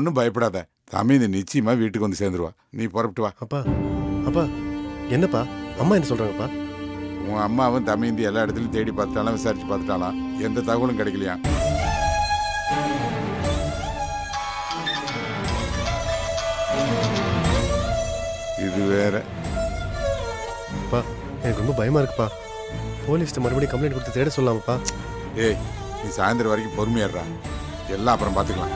ஒன்றும் பயப்படாத. தம்பி நிச்சயமா வீட்டுக்கு வந்து சேர்ந்துருவா. நீ புறப்பட்டு வா. அப்பா அப்பா என்னப்பா? அம்மா என்ன சொல்றாங்கப்பா? உன் அம்மாவும் தம்பிந்தி எல்லா இடத்துலையும் தேடி பார்த்துட்டாலும் விசாரிச்சு பார்த்துட்டாலாம். எந்த தகவலும் கிடைக்கலையா? இது வேற. அப்பா எனக்கு ரொம்ப பயமா இருக்குப்பா. போலீஸ்ட்ட மறுபடியும் கம்ப்ளைண்ட் கொடுத்து தேட சொல்லாமப்பா. ஏய் நீ சாயந்தரம் வரைக்கும் பொறுமையாடுறா எல்லாம் அப்புறம் பார்த்துக்கலாம்.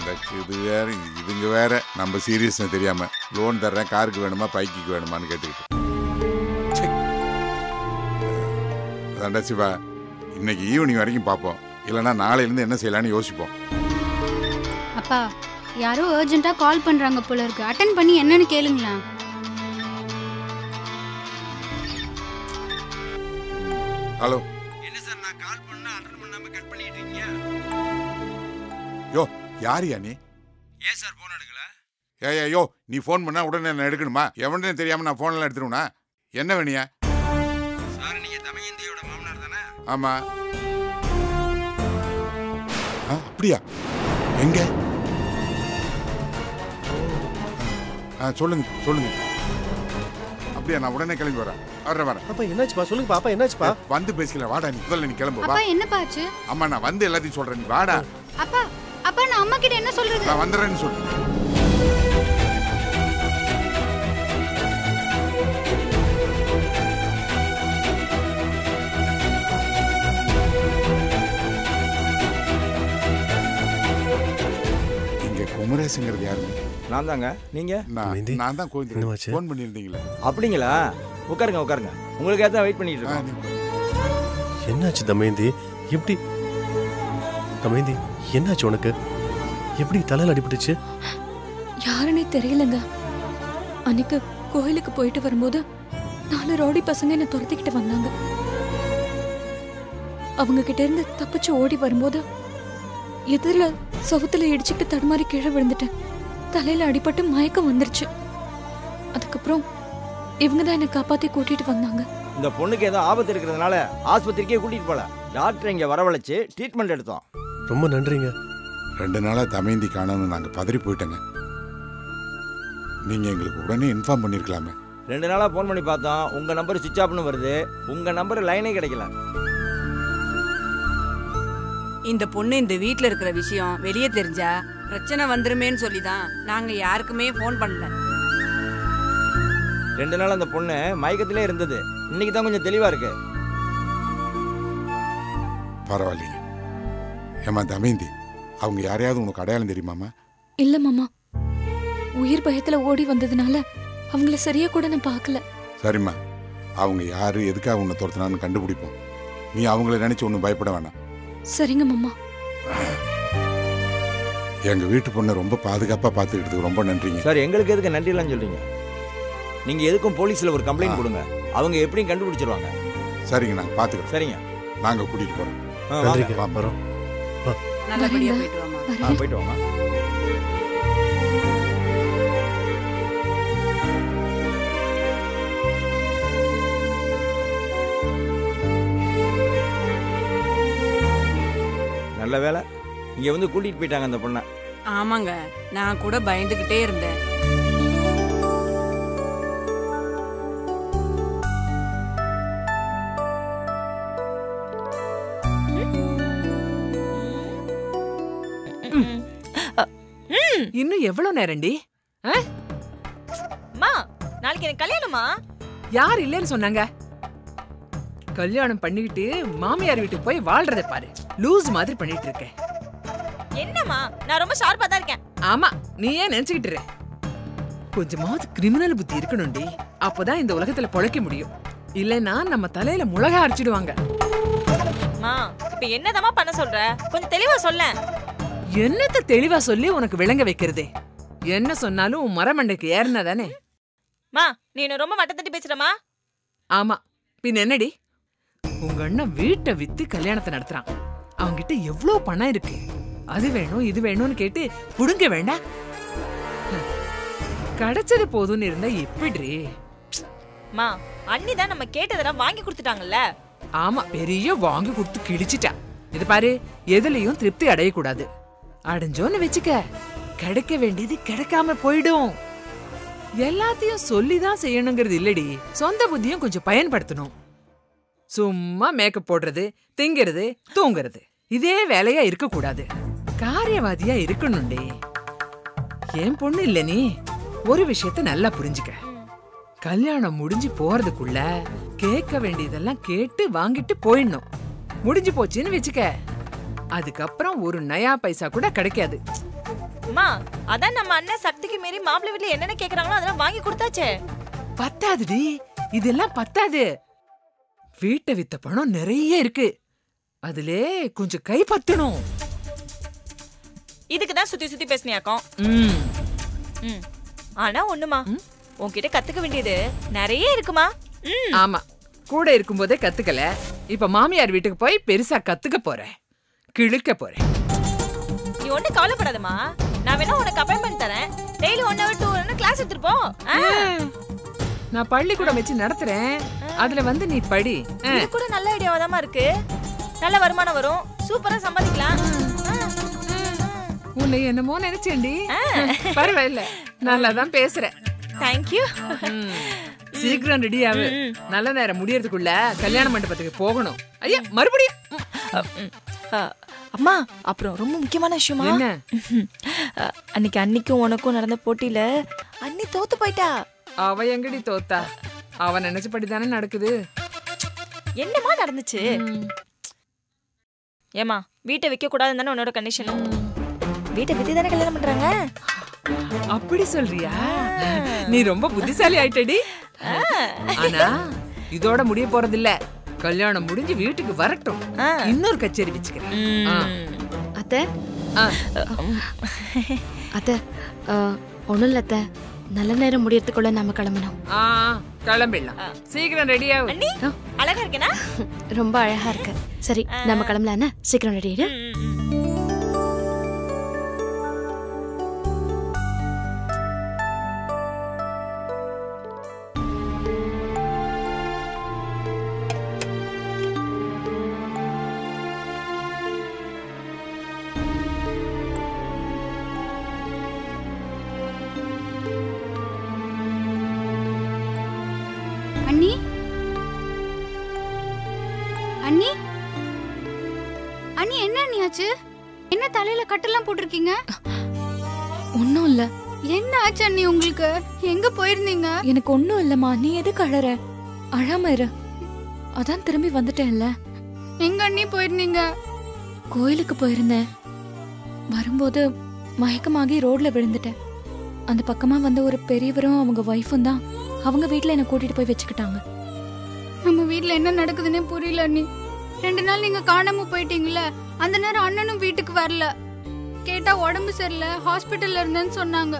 இந்த இது வேற இதுங்க வேற. நம்ம சீரியஸ்னு தெரியாம லோன் தர்றேன் காருக்கு வேணுமா பைக்குக்கு வேணுமான்னு கேட்டுக்கிட்டு. அதான்டா சிவா இன்னைக்கு ஈவினிங் வரைக்கும் பார்ப்போம். இல்லைன்னா நாளையிலேருந்து என்ன செய்யலாம்னு யோசிப்போம். அப்பா யாரோ அர்ஜென்ட்டா கால் பண்றாங்க போல இருக்கு. அட்டன் பண்ணி என்னன்னு கேளுங்களா ஹலோ யோ யாரியா நீ? ஏன் சார் போன் எடுக்கல? ஏய் ஐயோ நீ ஃபோன் பண்ணா உடனே நான் எடுக்கணுமா? எவனே தெரியாம நான் ஃபோன்லாம் எடுத்துருவேனா? என்ன வேணியா சார் நீங்க தமயந்தியோட மாமனார் தானே? ஆமா. ஆ, அப்படியா? எங்க? ஆ சொல்லுங்க சொல்லுங்க. அப்படியா நான் உடனே கிளம்பி வரேன். வரேன் வரேன் அப்பா என்னாச்சுப்பா? சொல்லுங்கப்பா அப்பா என்னாச்சுப்பா? வந்து பேசிக்கல வாடா நீ. முதல்ல நீ கிளம்பு வா. அப்பா என்னப்பா ஆச்சு? அம்மா நான் வந்து எல்லாத்தையும் சொல்றேன் நீ வாடா. அப்பா அப்பா நான் அம்மா கிட்ட என்ன சொல்றது? நான் வந்துடுறேன்னு சொல்லு இங்க குமரேசுங்கிறது யாருங்க? நான் தாங்க. நீங்க? நான் நான் தான் என்னவாச்சு? ஃபோன் பண்ணியிருந்தீங்களே? அப்படிங்களா? உட்காருங்க உட்காருங்க. உங்களுக்காக தான் வெயிட் பண்ணிட்டு நீ- என்னாச்சு தமயந்தி? எப்படி? தமயந்தி என்னாச்சு உனக்கு? எப்படி தலையில அடிபட்டுச்சு? யாருன்னே தெரியலங்க. அன்னைக்கு கோயிலுக்கு போயிட்டு வரும்போது நாலு ரவுடி பசங்க என்ன துரத்திக்கிட்டு வந்தாங்க. அவங்க கிட்ட இருந்து தப்பிச்சு ஓடி வரும்போது எதிரில சவுத்துல இடிச்சுக்கிட்டு தடுமாறி கீழே விழுந்துட்டேன். தலையில அடிபட்டு மயக்கம் வந்துருச்சு. அதுக்கப்புறம் இவங்க தான் என்னை காப்பாத்தி கூட்டிட்டு வந்தாங்க. இந்த பொண்ணுக்கு ஏதோ ஆபத்து இருக்கிறதுனால ஆஸ்பத்திரிக்கே கூட்டிட்டு போல. டாக்டர் இங்க வரவழைச்சு ட்ரீட்மெண்ட் எடுத்தோம். ரொம்ப நன்றிங்க. ரெண்டு நாளா தமேந்தி காணோம்னு நாங்க பதறி போயிட்டோங்க. நீங்க எங்களுக்கு உடனே இன்ஃபார்ம் பண்ணிருக்கலாமே. ரெண்டு நாளா ஃபோன் பண்ணி பார்த்தோம். உங்க நம்பர் சுவிச் ஆஃப்னு வருது. உங்க நம்பர் லைனே கிடைக்கல. இந்த பொண்ணு இந்த வீட்ல இருக்கிற விஷயம் வெளியே தெரிஞ்சா பிரச்சனை வந்துருமேன்னு சொல்லி தான் நாங்க யாருக்குமே ஃபோன் பண்ணல. ரெண்டு நாள் அந்த பொண்ணு மயக்கத்திலே இருந்தது. இன்னைக்கு தான் கொஞ்சம் தெளிவா இருக்கு. பரவாயில்லைங்க. ஏமா தமேந்தி அவங்க யாரையாவது உனக்கு அடையாளம் தெரியுமாமா இல்ல மாமா. உயிர் பயத்துல ஓடி வந்ததுனால அவங்கள சரியா கூட நான் பார்க்கல. சரிம்மா. அவங்க யாரு எதுக்காக உன்னை துரத்துனான்னு கண்டுபிடிப்போம். நீ அவங்கள நினைச்சு ஒன்றும் பயப்பட வேணாம். சரிங்க மாமா. எங்க வீட்டு பொண்ணை ரொம்ப பாதுகாப்பா பார்த்துக்கிட்டதுக்கு ரொம்ப நன்றிங்க. சார் எங்களுக்கு எதுக்கு நன்றிலாம் சொல்றீங்க? நீங்க எதுக்கும் போலீஸ்ல ஒரு கம்ப்ளைண்ட். கொடுங்க. அவங்க எப்படியும் கண்டுபிடிச்சிருவாங்க. சரிங்க நான் பார்த்துக்கிறோம் சரிங்க. நாங்க கூட்டிட்டு போறோம். நன்றிங்க. வரோம் நல்லபடியா. போயிட்டு வாமா போயிட்டு வாங்க நல்ல வேலை இங்க வந்து கூட்டிட்டு போயிட்டாங்க அந்த பொண்ணை. ஆமாங்க நான் கூட பயந்துகிட்டே இருந்தேன். இன்னும் எவ்வளவு நேரம்டி? மா நாளைக்கு எனக்கு கல்யாணமா? யார் இல்லைன்னு சொன்னாங்க? கல்யாணம் பண்ணிக்கிட்டு மாமியார் வீட்டுக்கு போய் வாழ்றதை பாரு. லூஸ் மாதிரி பண்ணிட்டு இருக்க. என்னம்மா நான் ரொம்ப ஷார்ப்பா தான் இருக்கேன். ஆமா நீ ஏன் நினைச்சுக்கிட்டு இரு? கொஞ்சமாவது கிரிமினல் புத்தி இருக்கணும்டி. அப்பதான் இந்த உலகத்துல பொழைக்க முடியும். இல்லைன்னா நம்ம தலையில முளக அரைச்சிடுவாங்க. மா இப்ப என்னதாம்மா பண்ண சொல்ற? கொஞ்சம் தெளிவா சொல்லேன். என்னத்த தெளிவா சொல்லி உனக்கு விளங்க வைக்கிறதே? என்ன சொன்னாலும் உன் மரமண்டைக்கு ஏறினா தானே? மா நீ என்ன ரொம்ப வட்ட தட்டி பேசுறமா ஆமா. பின் என்னடி? உங்க அண்ணன் வீட்டை வித்து கல்யாணத்தை நடத்துறான். அவங்கிட்ட எவ்வளவு பணம் இருக்கு? அது வேணும் இது வேணும்னு கேட்டு புடுங்க வேண்டாம். கிடைச்சது போதும்னு இருந்தா எப்படி மா அண்ணி தான் நம்ம கேட்டதெல்லாம் வாங்கி கொடுத்துட்டாங்கல்ல? ஆமா பெரிய வாங்கி கொடுத்து கிழிச்சிட்டா. இது பாரு எதுலயும் திருப்தி அடையக்கூடாது. அடைஞ்சோன்னு வச்சுக்க. கிடைக்க வேண்டியது கிடைக்காம போயிடும். எல்லாத்தையும் சொல்லிதான் செய்யணுங்கிறது இல்லடி. சொந்த புத்தியும் கொஞ்சம் பயன்படுத்தணும். சும்மா மேக்கப் போடுறது திங்கிறது தூங்குறது. இதே வேலையா இருக்க கூடாது காரியவாதியா இருக்கணும்டி. என் பொண்ணு இல்ல நீ. ஒரு விஷயத்த நல்லா புரிஞ்சுக்க. கல்யாணம் முடிஞ்சு போறதுக்குள்ள கேட்க வேண்டியதெல்லாம் கேட்டு வாங்கிட்டு போயிடணும். முடிஞ்சு போச்சுன்னு வச்சுக்க. அதுக்கப்புறம் ஒரு நயா பைசா கூட கிடைக்காது. அம்மா அதான் நம்ம அண்ணன் சக்திக்கு மீறி மாப்பிள்ளை வீட்ல என்னென்ன கேக்குறாங்களோ அதெல்லாம் வாங்கி கொடுத்தாச்சே. பத்தாதுடி. இதெல்லாம் பத்தாது. வீட்டை வித்த பணம் நிறைய இருக்கு. அதிலே கொஞ்சம் கை பத்தணும் இதுக்கு தான் சுத்தி சுத்தி பேசினியாக்கும். ம். ஆனா ஒண்ணுமா? உன்கிட்ட கத்துக்க வேண்டியது நிறைய இருக்குமா? ஆமா. கூட இருக்கும்போதே கத்துக்கல. இப்ப மாமியார் வீட்டுக்கு போய் பெருசா கத்துக்க போறேன். கிழுக்க போறேன். நீ ஒண்ணு கவலைப்படாதம்மா. நான் வேணா உனக்கு அப்பாயின்மெண்ட் தரேன். Daily one hour two hour class எடுத்துருப்போம் நான் பள்ளிக்கூடம் வச்சு நடத்துறேன். அதுல வந்து நீ படி. இது கூட நல்ல ஐடியாவா இருக்கு. நல்ல வருமானம் வரும். சூப்பரா சம்பாதிக்கலாம். உன்னை என்னமோ நினைச்சேன்டி. பரவாயில்ல. நல்லா தான் பேசுறேன் தேங்க்யூ. சீக்கிரம் ரெடி ஆகு நல்ல நேரம் முடியறதுக்குள்ள கல்யாண மண்டபத்துக்கு போகணும். ஐயா மறுபடியும். அம்மா அப்புறம் ரொம்ப முக்கியமான விஷயமா? அன்னைக்கு அன்னைக்கும் உனக்கும் நடந்த போட்டியில அண்ணி தோத்து போயிட்டா? அவ எங்கடி தோத்தா? அவ நினைச்சபடி தானே நடக்குது. என்னமா நடந்துச்சு? ஏமா வீட்டை விற்க கூடாதுன்னு தானே உன்னோட கண்டிஷன் வீட்டை வித்து தானே கல்யாணம் பண்றாங்க? அப்படி சொல்றியா? நீ ரொம்ப புத்திசாலி ஆயிட்டடி. ஆனா இதோட முடிய போறதில்ல. கல்யாணம் முடிஞ்சு வீட்டுக்கு வரட்டும். இன்னொரு கச்சேரி வச்சுக்கிறேன். அத்தை. ஆ. அத்தை ஒன்றும் இல்லை அத்தை. நல்ல நேரம் முடியறதுக்குள்ள நாம கிளம்பணும். ஆ கிளம்பிடலாம். சீக்கிரம் ரெடி ஆகு அண்ணி அழகா இருக்கேனா? ரொம்ப அழகா இருக்கு. சரி நம்ம கிளம்பலாம் சீக்கிரம் ரெடி என்ன அண்ணி ஆச்சு என்ன தலையில கட்டெல்லாம் போட்டிருக்கீங்க? ஒன்றும் இல்லை. என்ன ஆச்சு அண்ணி உங்களுக்கு? எங்க போயிருந்தீங்க? எனக்கு ஒன்றும் இல்லைம்மா. நீ எதுக்கு அழற? அழாம இரு. அதான் திரும்பி வந்துட்டேன்ல. எங்க அண்ணி போயிருந்தீங்க? கோயிலுக்கு போயிருந்தேன். வரும்போது மயக்கமாகி ரோட்ல விழுந்துட்டேன். அந்த பக்கமா வந்த ஒரு பெரியவரும் அவங்க ஒய்ஃபும் தான் அவங்க வீட்ல என்னை கூட்டிட்டு போய் வச்சுக்கிட்டாங்க. நம்ம வீட்ல என்ன நடக்குதுன்னே புரியல அண்ணி. ரெண்டு நாள் நீங்க காணாம போயிட்டீங்கல்ல அந்த நேரம் அண்ணனும் வீட்டுக்கு வரல. கேட்டா உடம்பு சரியில்லை ஹாஸ்பிட்டல்ல இருந்தேன்னு சொன்னாங்க.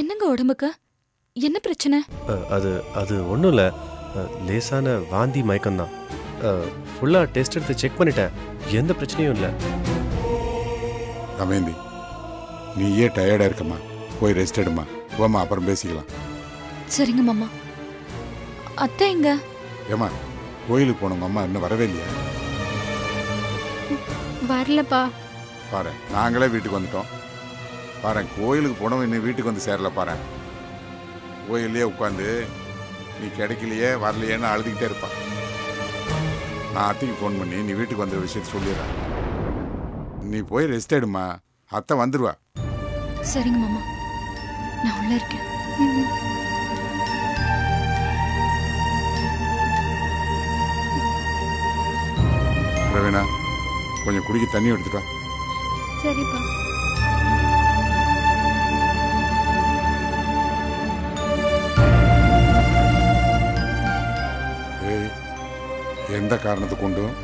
என்னங்க உடம்புக்கு? என்ன பிரச்சனை? அது அது ஒன்றும் இல்லை. லேசான வாந்தி மயக்கம்தான். ஃபுல்லாக டெஸ்ட் எடுத்து செக் பண்ணிட்டேன். எந்த பிரச்சனையும் இல்லை. தமேந்தி நீயே டயர்டாக இருக்கம்மா. போய் ரெஸ்ட் எடுமா போம்மா அப்புறம் பேசிக்கலாம். சரிங்க மாமா. அத்தை எங்க? ஏம்மா கோயிலுக்கு போனவங்க அம்மா இன்னும் வரவே இல்லையா. வரலப்பா. பாரு நாங்களே வீட்டுக்கு வந்துட்டோம். பாரு கோயிலுக்கு போனவன் இன்னும் வீட்டுக்கு வந்து சேரல பாரு. கோயிலே உட்காந்து நீ கிடைக்கலையே வரலையேன்னு அழுதுகிட்டே இருப்பான். நான் அத்தைக்கு ஃபோன் பண்ணி நீ வீட்டுக்கு வந்த விஷயத்த சொல்லிடுறேன். நீ போய் ரெஸ்ட் எடுமா அத்தை வந்துடுவா சரிங்க மாமா. நான் உள்ள இருக்கேன். பிரவீனா கொஞ்சம் குடிக்க தண்ணி எடுத்துட்டு வா சரிப்பா எந்த காரணத்தை கொண்டும்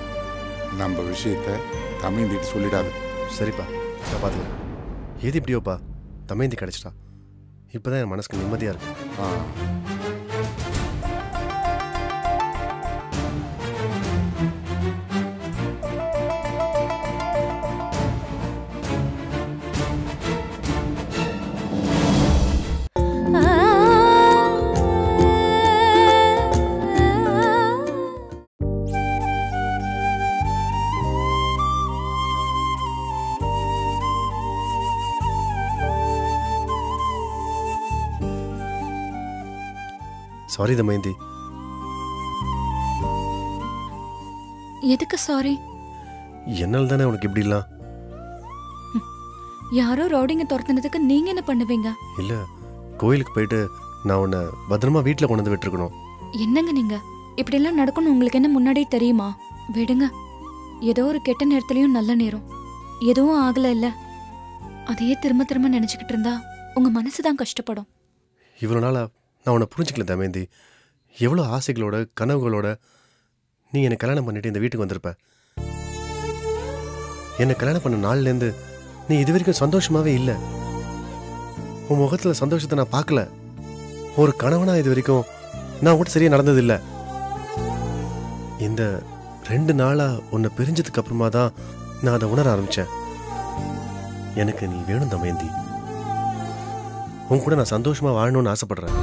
நம்ம விஷயத்த தமிழ்ந்திட்டு சொல்லிடாது. சரிப்பா நான் பார்த்துக்கிறேன் எது இப்படியோப்பா? தமேந்தி கிடச்சிட்டா. இப்போ தான் என் மனசுக்கு நிம்மதியாக இருக்கு. ஆ. சாரி தமயந்தி எதுக்கு சாரி என்னால் தானே உனக்கு இப்படிலாம்? யாரோ ரவுடிங்க துரத்துனதுக்கு நீங்க என்ன பண்ணுவீங்க? இல்லை கோயிலுக்கு போயிட்டு நான் உன்னை பத்திரமா வீட்டில் கொண்டு வந்து விட்டுருக்கணும். என்னங்க நீங்க? இப்படியெல்லாம் நடக்கணும் உங்களுக்கு என்ன முன்னாடியே தெரியுமா? விடுங்க. ஏதோ ஒரு கெட்ட நேரத்துலயும் நல்ல நேரம். எதுவும் ஆகல இல்ல. அதையே திரும்ப திரும்ப நினைச்சுக்கிட்டு இருந்தா உங்க மனசுதான் கஷ்டப்படும். இவ்வளோ நாளாக நான் உன்னை புரிஞ்சுக்கல தமேந்தி. எவ்வளோ ஆசைகளோட கனவுகளோட நீ என்னை கல்யாணம் பண்ணிட்டு இந்த வீட்டுக்கு வந்திருப்ப. என்னை கல்யாணம் பண்ண நாள்லேருந்து நீ இது வரைக்கும் சந்தோஷமாகவே இல்லை. உன் முகத்தில் சந்தோஷத்தை நான் பார்க்கல. ஒரு கணவனா இது வரைக்கும் நான் கூட சரியாக நடந்ததில்லை. இந்த ரெண்டு நாளாக உன்னை பிரிஞ்சதுக்கு அப்புறமா தான் நான் அதை உணர ஆரம்பிச்சேன். எனக்கு நீ வேணும் தமயந்தி உன் கூட நான் சந்தோஷமாக வாழணும்னு ஆசைப்பட்றேன்.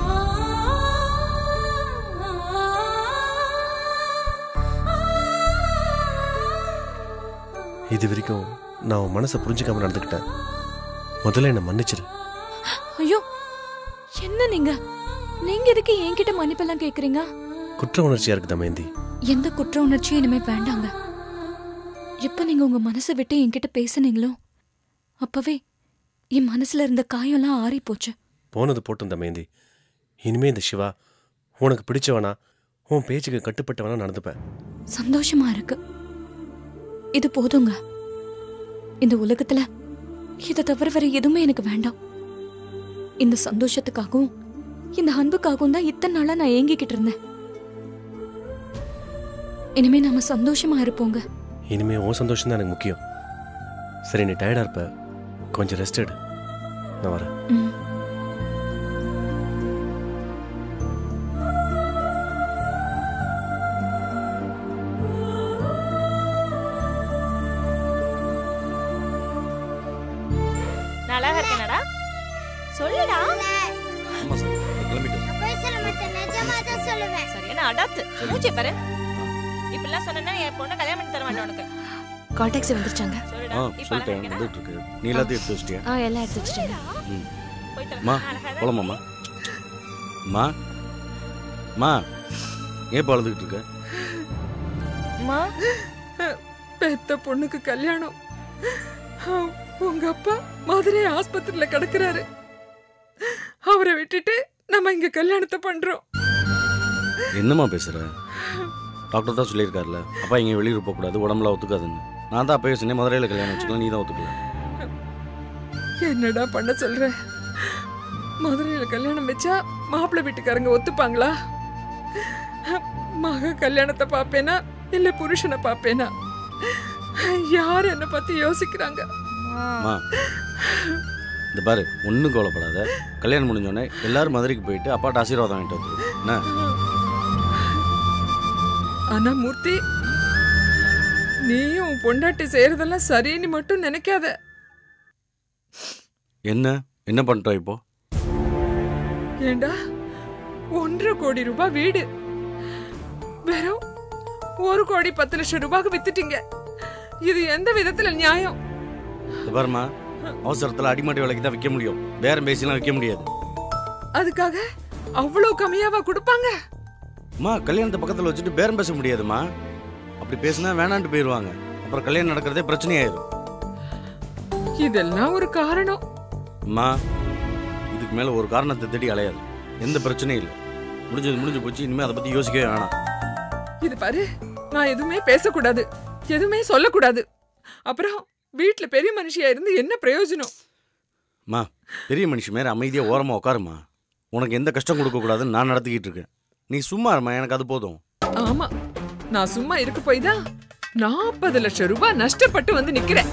இது வரைக்கும் நான் உன் மனசை புரிஞ்சுக்காம நடந்துக்கிட்டேன். முதல்ல என்னை மன்னிச்சிரு. ஐயோ என்ன நீங்க? நீங்க எதுக்கு என்கிட்ட மன்னிப்பெல்லாம் கேக்குறீங்க? குற்ற உணர்ச்சியா இருக்கு தமயந்தி எந்த குற்ற உணர்ச்சியும் இனிமே வேண்டாங்க. எப்ப நீங்க உங்க மனசை விட்டு என்கிட்ட பேசுனீங்களோ அப்பவே என் மனசுல இருந்த காயம்லாம் ஆறி போச்சு போனது போட்டும் தமயந்தி இனிமே இந்த சிவா உனக்கு பிடிச்சவனா உன் பேச்சுக்கு கட்டுப்பட்டவனா நடந்துப்பேன். சந்தோஷமா இருக்கு. இது போதுங்க. இந்த உலகத்துல இதை தவிர வேற எதுவுமே எனக்கு வேண்டாம். இந்த சந்தோஷத்துக்காகவும் இந்த அன்புக்காகவும் தான் இத்தனை நாளா நான் ஏங்கிக்கிட்டு இருந்தேன். இனிமே நாம சந்தோஷமா இருப்போங்க. இனிமே உன் சந்தோஷம் தான் எனக்கு முக்கியம். சரி நீ டயர்டா இருப்ப. கொஞ்சம் ரெஸ்ட் எடு. நான் வரேன். மூச்சை பாரு. இப்படிலாம் சொன்னா என் பொண்ணை கல்யாணம் பண்ணி தர மாட்டேன் உனக்கு. கால் டாக்ஸி வந்துருச்சாங்க ஆ இப்ப சொல்லிட்டேன். வந்துட்டு இருக்கு நீ எல்லாத்தையும் எடுத்து வச்சிட்டியா? ஆ எல்லாம் எடுத்து வச்சிட்டேங்க. ம். போலாமாம்மா? அம்மா அம்மா ஏன் இப்போ அழுதுகிட்டு இருக்க? அம்மா பெத்த பொண்ணுக்கு கல்யாணம். உங்க அப்பா மதுரை ஆஸ்பத்திரியில கிடக்குறாரு. அவரை விட்டுட்டு நம்ம இங்க கல்யாணத்தை பண்றோம். என்னம்மா பேசுற? டாக்டர் தான் சொல்லியிருக்காருல்ல அப்பா இங்கே வெளியூர் போகக்கூடாது உடம்புல ஒத்துக்காதுன்னு. நான் தான் அப்பயே சொன்னேன் மதுரையில் கல்யாணம் வச்சுக்கலாம் நீ தான் ஒத்துக்கல. என்னடா பண்ண சொல்ற? மதுரையில கல்யாணம் வச்சா மாப்பிள்ளை வீட்டுக்காரங்க ஒத்துப்பாங்களா? மக கல்யாணத்தை பாப்பேனா இல்ல புருஷனை பாப்பேனா யார் என்ன பத்தி யோசிக்கிறாங்க? இந்த பாரு ஒன்றும் கவலைப்படாத. கல்யாணம் முடிஞ்சோடனே எல்லாரும் மதுரைக்கு போயிட்டு அப்பாட்ட ஆசீர்வாதம் வாங்கிட்டு வந்துடும் என்ன? ஆனா மூர்த்தி நீயும் பொண்டாட்டி செய்யறதெல்லாம் சரின்னு மட்டும் நினைக்காத. என்ன? என்ன பண்ணிட்டோம் இப்போ? ஏண்டா? ஒன்றரை கோடி ரூபாய் வீடு. வெறும் ஒரு கோடி பத்து லட்சம் ரூபாய்க்கு வித்துட்டீங்க. இது எந்த விதத்துல நியாயம்? பாருமா அவசரத்தில் அடிமட்டை விலைக்கு தான் விற்க முடியும். பேரம் பேசிலாம் விற்க முடியாது. அதுக்காக அவ்வளவு கம்மியாவா கொடுப்பாங்க? அம்மா கல்யாணத்தை பக்கத்தில் வச்சுட்டு பேரம் பேச முடியாதும்மா. அப்படி பேசினா வேணான்ட்டு போயிடுவாங்க அப்புறம் கல்யாணம் நடக்கிறதே பிரச்சனையாயிரும். இதெல்லாம் ஒரு காரணம். அம்மா இதுக்கு மேலே ஒரு காரணத்தை தேடி அலையாது. எந்த பிரச்சனையும் இல்லை. முடிஞ்சது முடிஞ்சு போச்சு இனிமேல் அதை பற்றி யோசிக்கவே வேணாம். இது பாரு நான் எதுவுமே பேசக்கூடாது. எதுவுமே சொல்லக்கூடாது. அப்புறம் வீட்ல பெரிய மனுஷியா இருந்து என்ன பிரயோஜனம்? அம்மா பெரிய மனுஷன் மேலே அமைதியாக ஓரமாக உட்காருமா உனக்கு எந்த கஷ்டம் கொடுக்கக்கூடாதுன்னு நான் நடத்திக்கிட்டு இருக்கேன். நீ சும்மா இருமா எனக்கு அது போதும். ஆமா நான் சும்மா இருக்க போய் தான் நாற்பது லட்சம் ரூபாய் நஷ்டப்பட்டு வந்து நிக்கிறேன்.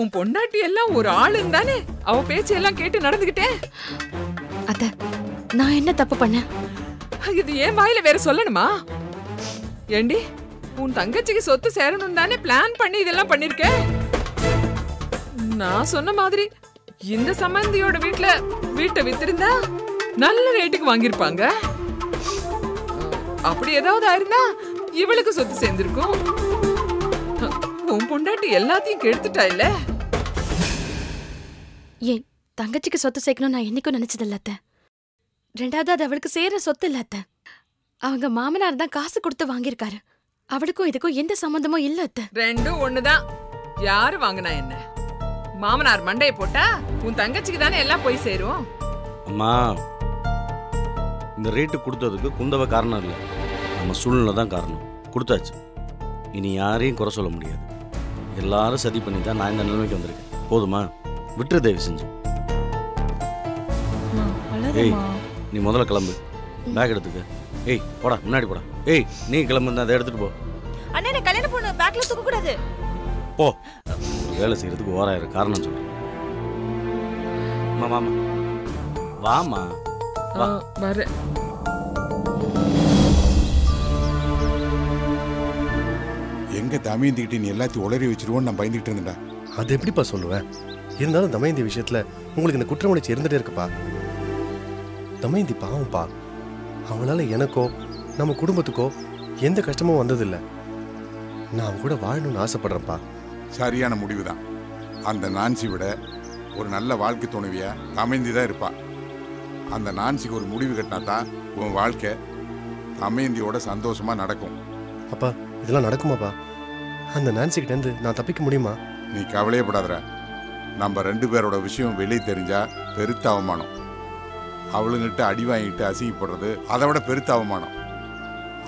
உன் பொண்டாட்டி எல்லாம் ஒரு ஆளுன்னு தானே? அவ பேச்சு எல்லாம் கேட்டு நடந்துகிட்டேன். அத்த நான் என்ன தப்பு பண்ணேன்? இது ஏன் வாயில வேற சொல்லணுமா? ஏண்டி உன் தங்கச்சிக்கு சொத்து சேரணும் தானே பிளான் பண்ணி இதெல்லாம் பண்ணிருக்க? நான் சொன்ன மாதிரி இந்த சம்பந்தியோட வீட்ல வீட்டை வித்திருந்தா நல்ல ரேட்டுக்கு வாங்கியிருப்பாங்க. அப்படி ஏதாவது ஆயிருந்தா இவளுக்கு சொத்து சேர்ந்திருக்கும். உன் பொண்டாட்டி எல்லாத்தையும் கெடுத்துட்டா இல்ல? ஏன் தங்கச்சிக்கு சொத்து சேர்க்கணும் நான் என்னைக்கும் நினைச்சதில்ல அத்த. ரெண்டாவது அது அவளுக்கு சேர சொத்து இல்ல அத்தை. அவங்க மாமனார் தான் காசு கொடுத்து வாங்கியிருக்காரு. அவளுக்கும் இதுக்கும் எந்த சம்மந்தமும் இல்ல அத்தை. ரெண்டும் ஒண்ணுதான். யாரு வாங்கினா என்ன? மாமனார் மண்டைய போட்டா உன் தங்கச்சிக்கு தானே எல்லாம் போய் சேரும்? அம்மா இந்த ரேட்டு கொடுத்ததுக்கு குந்தவ காரணம் இல்லை. நம்ம சூழ்நிலை தான் காரணம். கொடுத்தாச்சு. இனி யாரையும் குறை சொல்ல முடியாது. எல்லாரும் சதி பண்ணி தான் நான் இந்த நிலைமைக்கு வந்திருக்கேன். போதுமா? விட்டுரு தயவு செஞ்சு. ஏய் நீ முதல்ல கிளம்பு. பேக் எடுத்துக்க. ஏய் போடா முன்னாடி போடா. ஏய் நீ கிளம்பு அதை எடுத்துட்டு போ. அண்ணா என்ன கல்யாணம் பொண்ணு. பேக்ல தூக்க கூடாது போ. வேலை செய்யறதுக்கு ஓராயிரம் காரணம் சொல்றேன் அம்மா வாமா வா. வர எங்க தமையந்திக்கிட்டு நீ எல்லாத்தையும் உளறி வச்சிருவோன்னு நான் பயந்துகிட்டு இருந்தேன்டா. அது எப்படிப்பா சொல்லுவேன் இருந்தாலும் தமயந்தி விஷயத்துல உங்களுக்கு இந்த குற்ற உணர்ச்சி இருந்துட்டே இருக்குப்பா. தமயந்தி பாவம்ப்பா. அவங்களால எனக்கோ நம்ம குடும்பத்துக்கோ எந்த கஷ்டமும் வந்ததில்லை. நான் அவங்க கூட வாழணும்னு ஆசைப்படுறேன்ப்பா. சரியான முடிவு தான் அந்த நான்சி விட ஒரு நல்ல வாழ்க்கை துணைவியா தமைந்தி தான் இருப்பா. அந்த நான்சிக்கு ஒரு முடிவு கட்டினா தான் உன் வாழ்க்கை தமையந்தியோட சந்தோஷமா நடக்கும். அப்பா இதெல்லாம் நடக்குமாப்பா? அந்த நான்சி கிட்ட இருந்து நான் தப்பிக்க முடியுமா? நீ கவலையப்படாதடா நம்ம ரெண்டு பேரோட விஷயம் வெளியே தெரிஞ்சா பெருத்த அவமானம். அவளுங்கிட்ட அடி வாங்கிட்டு அசிங்கப்படுறது அதை விட பெருத்த அவமானம்.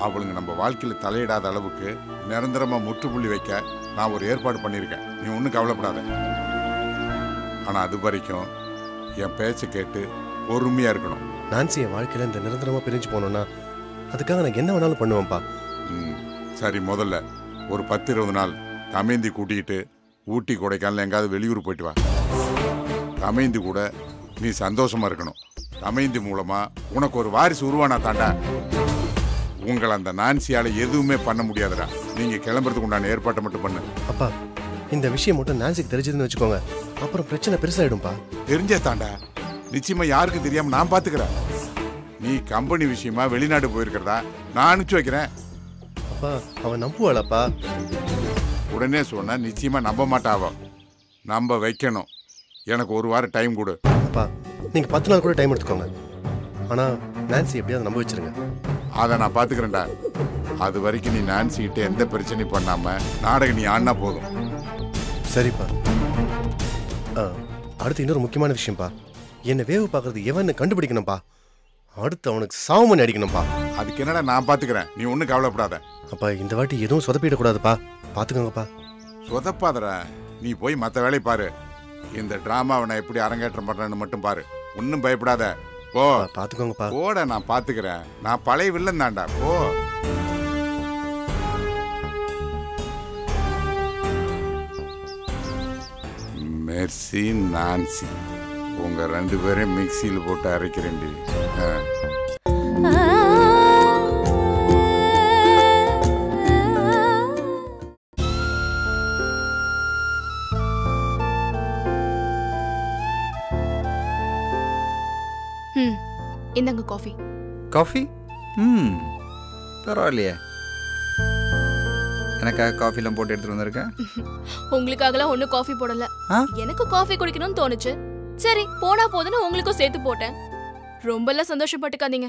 அவளுங்க நம்ம வாழ்க்கையில தலையிடாத அளவுக்கு நிரந்தரமா முற்றுப்புள்ளி வைக்க நான் ஒரு ஏற்பாடு பண்ணியிருக்கேன். நீ ஒன்றும் கவலைப்படாத. ஆனா அது வரைக்கும் என் பேச்சை கேட்டு பொறுமையா இருக்கணும். நான்சி என் வாழ்க்கையில இந்த நிரந்தரமா பிரிஞ்சு போனோம்னா அதுக்காக நான் என்ன வேணாலும் பண்ணுவேன்ப்பா. சரி முதல்ல ஒரு பத்து இருபது நாள் தமேந்தி கூட்டிக்கிட்டு ஊட்டி கொடைக்கானல் எங்காவது வெளியூர் போயிட்டு வா. தமேந்தி கூட நீ சந்தோஷமா இருக்கணும். தமேந்தி மூலமா உனக்கு ஒரு வாரிசு உருவானா தாண்டா? உங்களை அந்த நான்சியால எதுவுமே பண்ண முடியாதுடா. நீங்க கிளம்புறதுக்கு உண்டான ஏற்பாட்டை மட்டும் பண்ணு. அப்பா இந்த விஷயம் மட்டும் நான்சிக்கு தெரிஞ்சதுன்னு வச்சுக்கோங்க. அப்புறம் பிரச்சனை பெருசாயிடும்பா. தெரிஞ்சே தாண்டா. நிச்சயமா யாருக்கும் தெரியாம நான் பாத்துக்கிறேன். நீ கம்பெனி விஷயமா வெளிநாடு போயிருக்கிறதா? நான் அனுப்பிச்சு வைக்கிறேன். அப்பா அவன் நம்புவாளப்பா. உடனே சொன்னா நிச்சயமா நம்ப மாட்டாவோ? நம்ப வைக்கணும். எனக்கு ஒரு வாரம் டைம் கொடு. அப்பா நீங்க பத்து நாள் கூட டைம் எடுத்துக்கோங்க. ஆனா நான்சி எப்படியாவது நம்ப வச்சிருங்க. அதை நான் பாத்துக்கிறேன்டா. அது வரைக்கும் நீ நான்சி கிட்ட எந்த பிரச்சனையும் பண்ணாம நாடகம் நீ ஆடினா போதும். சரிப்பா. அடுத்து இன்னொரு முக்கியமான விஷயம்ப்பா என்னை வேவு பார்க்கறது எவன்னு கண்டுபிடிக்கணும்ப்பா அடுத்து அவனுக்கு சாவமணி அடிக்கணும்ப்பா அதுக்கு என்னடா நான் பாத்துக்கிறேன்? நீ ஒன்றும் கவலைப்படாத. அப்பா இந்த வாட்டி எதுவும் சொதப்பிடக்கூடாதுப்பா. பார்த்துக்கோங்கப்பா சொதப்பாதடா. நீ போய் மற்ற வேலையை பாரு. இந்த டிராமாவை நான் எப்படி அரங்கேற்றம் பண்றேன்னு மட்டும் பாரு. ஒன்றும் பயப்படாத. போ. பார்த்துக்கோங்கப்பா போட நான் பாத்துக்கிறேன். நான் பழைய வில்லன் தான்டா. போ. Mercy Nancy. உங்க ரெண்டு பேரையும் மிக்சியில் போட்டு அரைக்கிறேன் ம் இந்தாங்க காஃபி. காஃபி? ம் பரவாயில்லையே. எனக்காக காஃபிலாம் போட்டு எடுத்துட்டு வந்திருக்கேன் உங்களுக்காகலாம் ஒன்றும் காஃபி போடல? எனக்கு காஃபி குடிக்கணும்னு தோணுச்சு. சரி போனா போதுன்னு உங்களுக்கும் சேர்த்து போட்டேன். ரொம்பலாம் சந்தோஷப்பட்டுக்காதீங்க.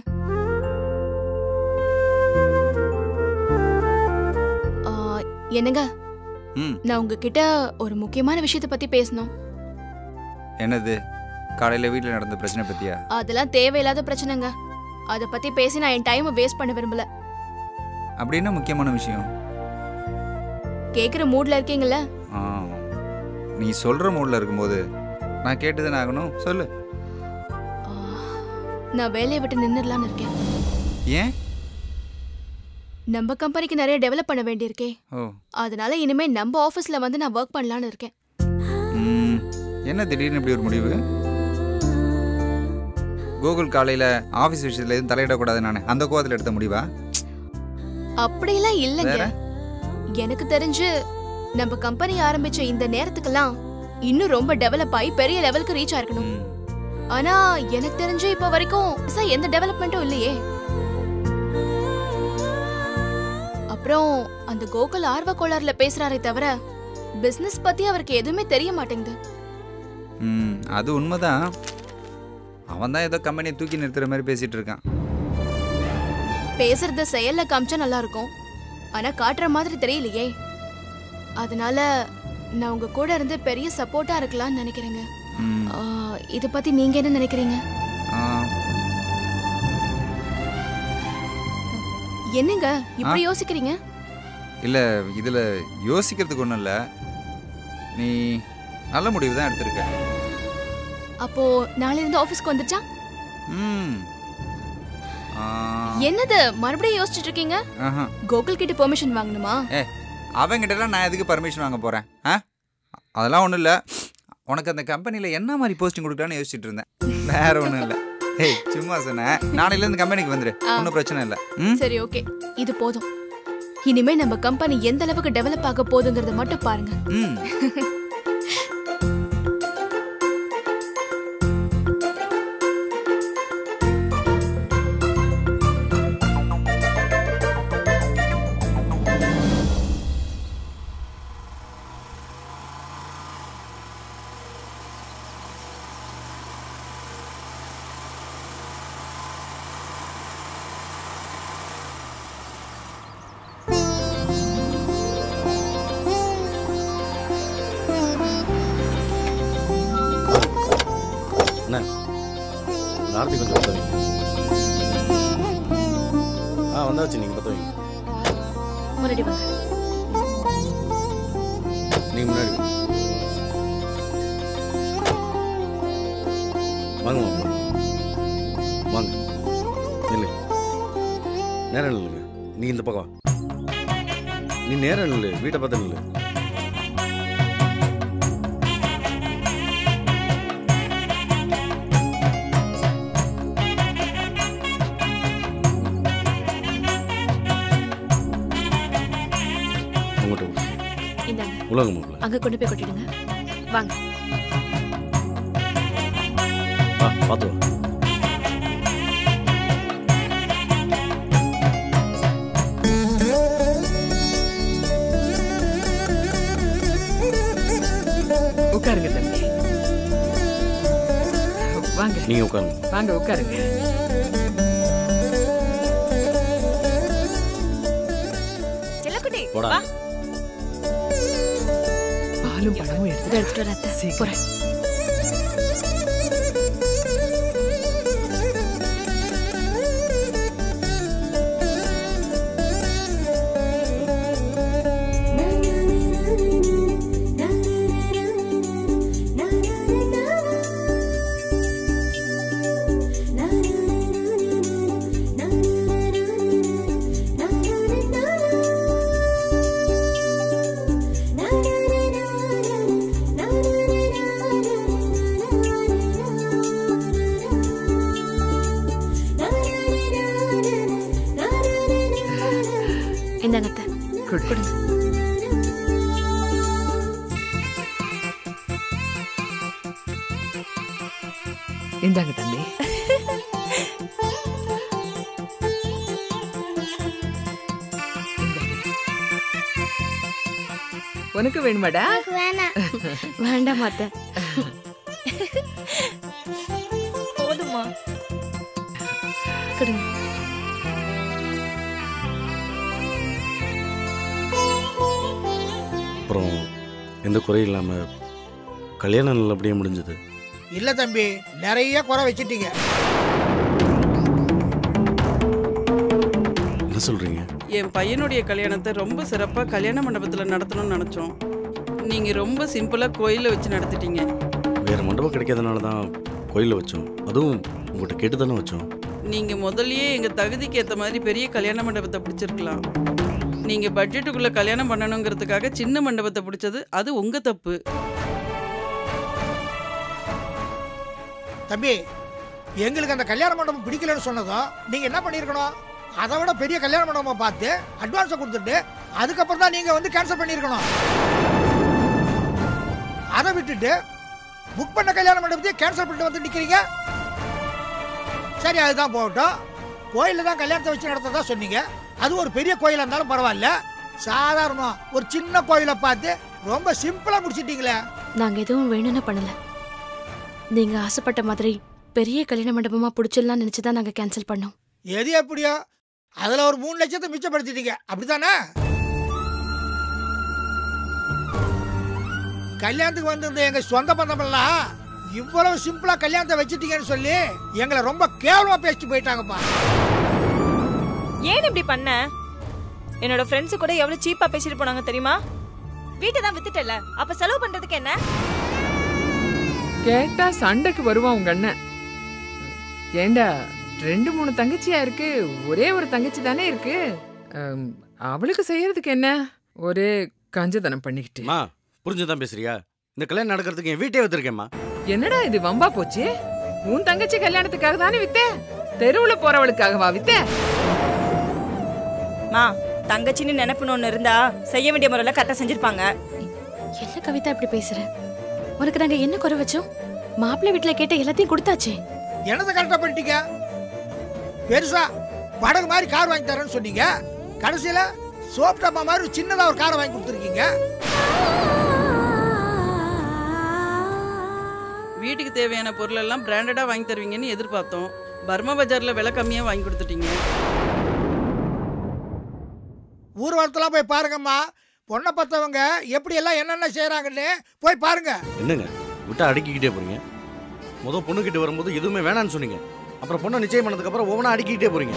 என்னங்க? நான் உங்ககிட்ட ஒரு முக்கியமான விஷயத்தை பத்தி பேசணும். என்னது? காலையில் வீட்டில் நடந்த பிரச்சனை பற்றியா அதெல்லாம் தேவையில்லாத பிரச்சனைங்க. அதை பத்தி பேசி நான் என் டைமை வேஸ்ட் பண்ண விரும்பல. அப்படி என்ன முக்கியமான விஷயம்? கேக்குற மூட்ல இருக்கீங்கல்ல? நீ சொல்கிற மூடில் இருக்கும்போது நான் கேட்டுதானே ஆகணும். சொல்லு. நான் வேலையை விட்டு நின்னுடலான்னு இருக்கேன். ஏன்? நம்ம கம்பெனிக்கு நிறைய டெவலப் பண்ண வேண்டியிருக்கே. ஓ. அதனால இனிமே நம்ம ஆபீஸ்ல வந்து நான் ஒர்க் பண்ணலான்னு இருக்கேன். ம், என்ன திடீர்னு இப்படி ஒரு முடிவு? கூகுள் காலையில் ஆஃபீஸ் விஷயத்தில் எதுவும் தலையிடக்கூடாது நான். அந்த கோவத்தில் எடுத்த முடிவா? அப்படியெல்லாம் இல்லைங்க. வேற? எனக்கு தெரிஞ்சு நம்ம கம்பெனி ஆரம்பிச்ச இந்த நேரத்துக்கெல்லாம் இன்னும் ரொம்ப டெவலப் ஆகி பெரிய லெவலுக்கு ரீச் ஆயிருக்கணும். ஆனா எனக்கு தெரிஞ்சு இப்ப வரைக்கும் பெருசா எந்த டெவலப்மெண்ட்டும் இல்லையே. அப்புறம் அந்த கோகுல் ஆர்வ கோளாறுல பேசுறாரே தவிர பிசினஸ் பத்தி அவருக்கு எதுவுமே தெரிய மாட்டேங்குது. ம் அது உண்மைதான். அவன் தான் ஏதோ கம்பெனியை தூக்கி நிறுத்துற மாதிரி பேசிட்டு இருக்கான். பேசுறத செயல்ல காமிச்சா நல்லா இருக்கும். ஆனா காட்டுற மாதிரி தெரியலையே. அதனால நான் உங்க கூட இருந்து பெரிய சப்போர்ட்டா இருக்கலாம்னு நினைக்கிறேங்க. இத பத்தி நீங்க என்ன நினைக்கிறீங்க? என்னங்க இப்படி யோசிக்கிறீங்க? இல்லை இதில் யோசிக்கிறதுக்கு ஒன்றும் இல்லை. நீ நல்ல முடிவு தான் எடுத்திருக்க. அப்போ நாளைல இருந்து ஆபீஸ்க்கு வந்துச்சா ம். என்னது மறுபடியும் யோசிச்சுட்டு இருக்கீங்க. கோகுல் கிட்ட பெர்மிஷன் வாங்கணுமா? அவங்கிட்டலாம் நான் எதுக்கு பர்மிஷன் வாங்க போகிறேன் ஆ? அதெல்லாம் ஒன்றும் இல்லை. உனக்கு அந்த கம்பெனியில் என்ன மாதிரி போஸ்டிங் கொடுக்கலான்னு யோசிச்சுட்டு இருந்தேன். வேற ஒன்றும் இல்லை. ஏய் சும்மா சொன்னேன் நாளையிலேருந்து கம்பெனிக்கு வந்துரு. ஆ. ஒன்றும் பிரச்சனை இல்லை. ம்? சரி ஓகே இது போதும். இனிமே நம்ம கம்பெனி எந்த அளவுக்கு டெவலப் ஆக போகுதுங்கறத மட்டும் பாருங்க. ம். நில்லு. நேரம் நில்லுங்க. நீ இந்த பக்கம். நீ நேரம் நில்லு. வீட்டை பார்த்து. இந்தாங்க. உலகம் அங்க கொண்டு போய் கொட்டிடுங்க. வாங்க. பார்த்து உட்காருங்க தம்பி. வாங்க. நீங்கள் உட்காருங்க. வாங்க உட்காருங்க. செல்லக்குட்டி போடா. பாலும் பழமும் எடுத்து எடுத்துட்டு வரேன் அத்தை. இந்தாங்க தம்பி. உனக்கு வேணுமாடா? வேண்டாம் அத்தை. போதுமா கொடுங்க. அப்புறம் எந்த குறையும் இல்லாமல் கல்யாணம் நல்லபடியாக முடிஞ்சது. இல்ல தம்பி நிறைய குறை வச்சிட்டீங்க. என்ன சொல்கிறீங்க என் பையனுடைய கல்யாணத்தை ரொம்ப சிறப்பாக கல்யாண மண்டபத்தில் நடத்தணும்னு நினச்சோம். நீங்கள் ரொம்ப சிம்பிளாக கோயிலில் வச்சு நடத்திட்டீங்க. வேறு மண்டபம் கிடைக்காதனால தான் கோயிலில் வச்சோம். அதுவும் உங்கள்கிட்ட கேட்டு தானே வச்சோம். நீங்கள் முதல்லயே எங்கள் தகுதிக்கு ஏற்ற மாதிரி பெரிய கல்யாண மண்டபத்தை பிடிச்சிருக்கலாம். நீங்கள் பட்ஜெட்டுக்குள்ளே கல்யாணம் பண்ணணுங்கிறதுக்காக சின்ன மண்டபத்தை பிடிச்சது அது உங்கள் தப்பு. தம்பி எங்களுக்கு அந்த கல்யாண மண்டபம் பிடிக்கலன்னு சொன்னதும் நீங்க என்ன பண்ணிருக்கணும் அதை விட பெரிய கல்யாண மண்டபம் பார்த்து அட்வான்ஸை கொடுத்துட்டு அதுக்கப்புறம் தான் நீங்க வந்து கேன்சல் பண்ணியிருக்கணும். அதை விட்டுட்டு புக் பண்ண கல்யாண மண்டபத்தையே கேன்சல் பண்ணிட்டு வந்து நிக்கிறீங்க? சரி அதுதான் போகட்டும். கோயிலில் தான் கல்யாணத்தை வச்சு நடத்ததா சொன்னீங்க. அது ஒரு பெரிய கோயிலாக இருந்தாலும் பரவாயில்ல. சாதாரணம் ஒரு சின்ன கோயிலை பார்த்து ரொம்ப சிம்பிளாக முடிச்சிட்டீங்களே. நாங்க எதுவும் வேணும்னு பண்ணல. நீங்க ஆசைப்பட்ட மாதிரி பெரிய கல்யாண மண்டபமா பிடிச்சிடலாம் நினைச்சு தான் நாங்க கேன்சல் பண்ணோம். எது எப்படியோ? அதுல ஒரு மூணு லட்சத்தை மிச்சப்படுத்திட்டீங்க. அப்படித்தானே? கல்யாணத்துக்கு வந்திருந்த எங்க சொந்த பந்தமெல்லாம் இவ்வளவு சிம்பிளா கல்யாணத்தை வச்சுட்டீங்கன்னு சொல்லி எங்களை ரொம்ப கேவலமா பேசிட்டு போயிட்டாங்கப்பா. ஏன் இப்படி பண்ண? என்னோட ஃப்ரெண்ட்ஸ் கூட எவ்வளவு சீப்பா பேசிட்டு போனாங்க தெரியுமா? வீட்டை தான் வித்துட்டல அப்ப செலவு பண்றதுக்கு என்ன? கேட்டா சண்டைக்கு வருவான் உங்க அண்ணன். ஏண்டா ரெண்டு மூணு தங்கச்சியா இருக்கு? ஒரே ஒரு தங்கச்சி தானே இருக்கு? அவளுக்கு செய்யறதுக்கு என்ன? ஒரே கஞ்சதனம் பண்ணிக்கிட்டு. அம்மா புரிஞ்சுதான் பேசுறியா? இந்த கல்யாணம் நடக்கிறதுக்கு என் வீட்டே வச்சிருக்கேம்மா என்னடா இது வம்பா போச்சு? உன் தங்கச்சி கல்யாணத்துக்காக தானே வித்த? தெருவுல போறவளுக்காகவா வித்த? மா தங்கச்சின்னு நினைப்புன்னு ஒண்ணு இருந்தா செய்ய வேண்டிய முறையில கரெக்டா செஞ்சிருப்பாங்க. என்ன கவிதா இப்படி பேசுற? உனக்கு நாங்க என்ன குறை வச்சோம்? மாப்பிள்ளை வீட்டுல கேட்ட எல்லாத்தையும் கொடுத்தாச்சே. என்னத்தை கரெக்டா பண்ணிட்டீங்க? பெருசா படகு மாதிரி கார் வாங்கி தரேன்னு சொன்னீங்க. கடைசியில சோப் டப்பா மாதிரி ஒரு சின்னதா ஒரு காரை வாங்கி கொடுத்துருக்கீங்க. வீட்டுக்கு தேவையான பொருள் எல்லாம் பிராண்டடா வாங்கி தருவீங்கன்னு எதிர்பார்த்தோம். பர்மா பஜார்ல விலை கம்மியா வாங்கி கொடுத்துட்டீங்க. ஊர்வலத்தெல்லாம் போய் பாருங்கம்மா. பொண்ணை பார்த்தவங்க எப்படி எல்லாம் என்னென்ன செய்றாங்கன்னு போய் பாருங்க. என்னங்க? விட்டா அடுக்கிக்கிட்டே போறீங்க. முத பொண்ணுகிட்ட வரும்போது எதுவுமே வேணான்னு சொன்னீங்க. அப்புறம் பொண்ணை நிச்சயம் பண்ணதுக்கு அப்புறம் ஒவ்வொன்றா அடுக்கிக்கிட்டே போறீங்க.